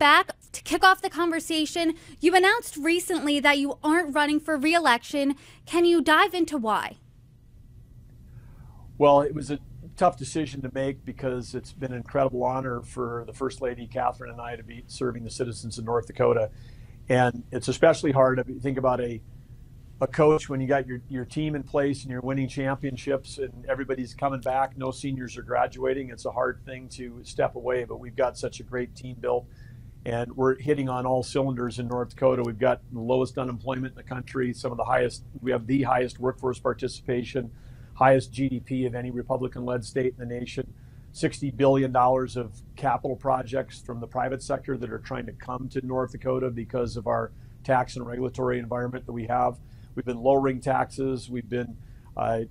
back to kick off the conversation, you announced recently that you aren't running for reelection. Can you dive into why? Well, it was a tough decision to make because it's been an incredible honor for the First Lady Kathryn and I to be serving the citizens of North Dakota. And it's especially hard if you think about a a coach when you got your, your team in place and you're winning championships and everybody's coming back, no seniors are graduating. It's a hard thing to step away, but we've got such a great team built and we're hitting on all cylinders in North Dakota. We've got the lowest unemployment in the country, some of the highest, we have the highest workforce participation, highest GDP of any Republican led state in the nation. $60 billion of capital projects from the private sector that are trying to come to North Dakota because of our tax and regulatory environment that we have. We've been lowering taxes. We've been, uh,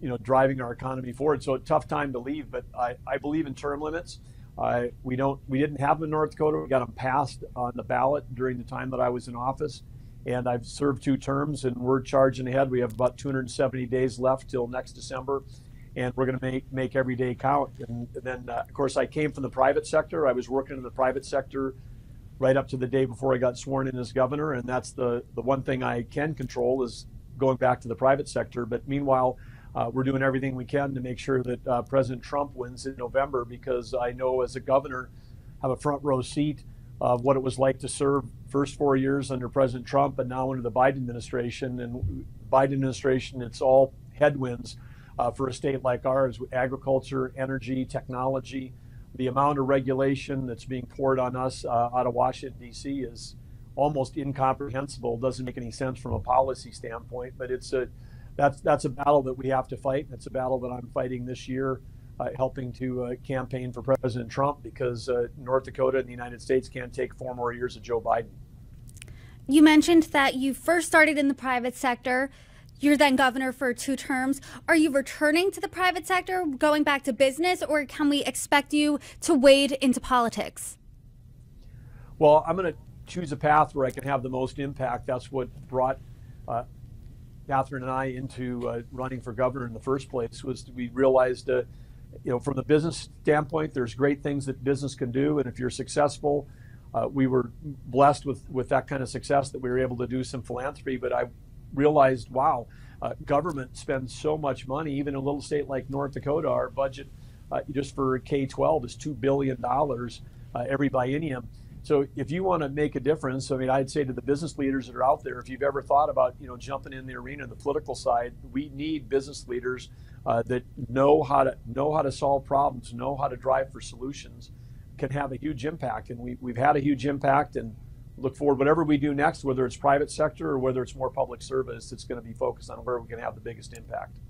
you know, driving our economy forward. So a tough time to leave, but I, I believe in term limits. Uh, we don't, we didn't have them in North Dakota. We got them passed on the ballot during the time that I was in office, and I've served two terms, and we're charging ahead. We have about 270 days left till next December, and we're going to make make every day count. And then, uh, of course, I came from the private sector. I was working in the private sector right up to the day before I got sworn in as governor. And that's the, the one thing I can control is going back to the private sector. But meanwhile, uh, we're doing everything we can to make sure that uh, President Trump wins in November because I know as a governor, have a front row seat of what it was like to serve first four years under President Trump and now under the Biden administration. And Biden administration, it's all headwinds uh, for a state like ours, agriculture, energy, technology the amount of regulation that's being poured on us uh, out of Washington, D.C. is almost incomprehensible. Doesn't make any sense from a policy standpoint, but it's a that's that's a battle that we have to fight. It's a battle that I'm fighting this year, uh, helping to uh, campaign for President Trump because uh, North Dakota and the United States can't take four more years of Joe Biden. You mentioned that you first started in the private sector. You're then governor for two terms. Are you returning to the private sector, going back to business, or can we expect you to wade into politics? Well, I'm going to choose a path where I can have the most impact. That's what brought uh, Kathryn and I into uh, running for governor in the first place. Was we realized, uh, you know, from the business standpoint, there's great things that business can do, and if you're successful, uh, we were blessed with with that kind of success that we were able to do some philanthropy. But I realized, wow, uh, government spends so much money. Even in a little state like North Dakota, our budget uh, just for K 12 is $2 billion uh, every biennium. So if you want to make a difference, I mean, I'd say to the business leaders that are out there, if you've ever thought about, you know, jumping in the arena, the political side, we need business leaders uh, that know how to know how to solve problems, know how to drive for solutions, can have a huge impact. And we, we've had a huge impact, and look forward, whatever we do next, whether it's private sector or whether it's more public service, it's going to be focused on where we can have the biggest impact.